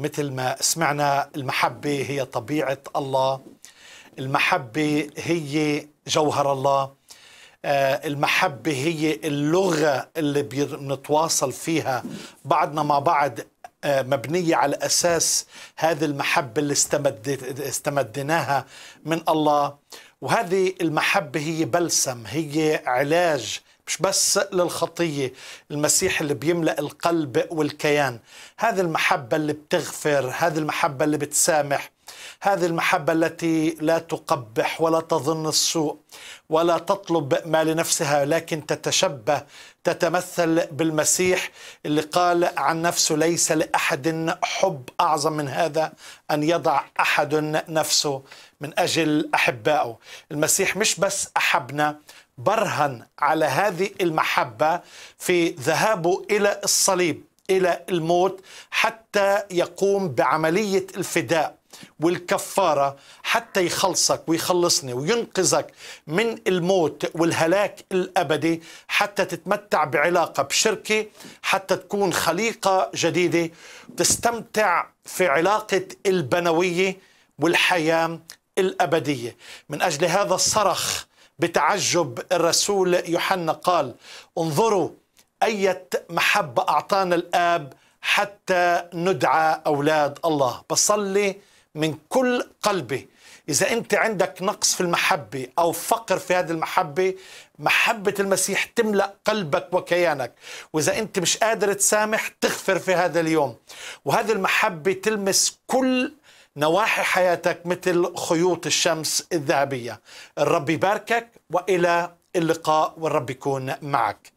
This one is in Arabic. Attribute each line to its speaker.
Speaker 1: مثل ما سمعنا المحبة هي طبيعة الله المحبة هي جوهر الله آه، المحبة هي اللغة اللي بنتواصل فيها. بعضنا مع بعض آه، مبنية على أساس هذه المحبة اللي استمد استمدناها من الله. وهذه المحبة هي بلسم هي علاج مش بس للخطية المسيح اللي بيملأ القلب والكيان. هذه المحبة اللي بتغفر هذه المحبة اللي بتسامح. هذه المحبة التي لا تقبح ولا تظن السوء ولا تطلب ما لنفسها لكن تتشبه تتمثل بالمسيح اللي قال عن نفسه ليس لأحد حب أعظم من هذا أن يضع أحد نفسه من أجل أحبائه. المسيح مش بس أحبنا برهن على هذه المحبة في ذهابه إلى الصليب. إلى الموت حتى يقوم بعملية الفداء والكفارة حتى يخلصك ويخلصني وينقذك من الموت والهلاك الأبدي حتى تتمتع بعلاقة بشركة حتى تكون خليقة جديدة تستمتع في علاقة البنوية والحياة الأبدية. من أجل هذا الصرخ بتعجب الرسول يوحنا قال انظروا أية محبة أعطانا الآب حتى ندعى أولاد الله. بصلي من كل قلبي. إذا أنت عندك نقص في المحبة أو فقر في هذه المحبة محبة المسيح تملأ قلبك وكيانك. وإذا أنت مش قادر تسامح تغفر في هذا اليوم. وهذه المحبة تلمس كل نواحي حياتك مثل خيوط الشمس الذهبية. الرب يباركك وإلى اللقاء والرب يكون معك.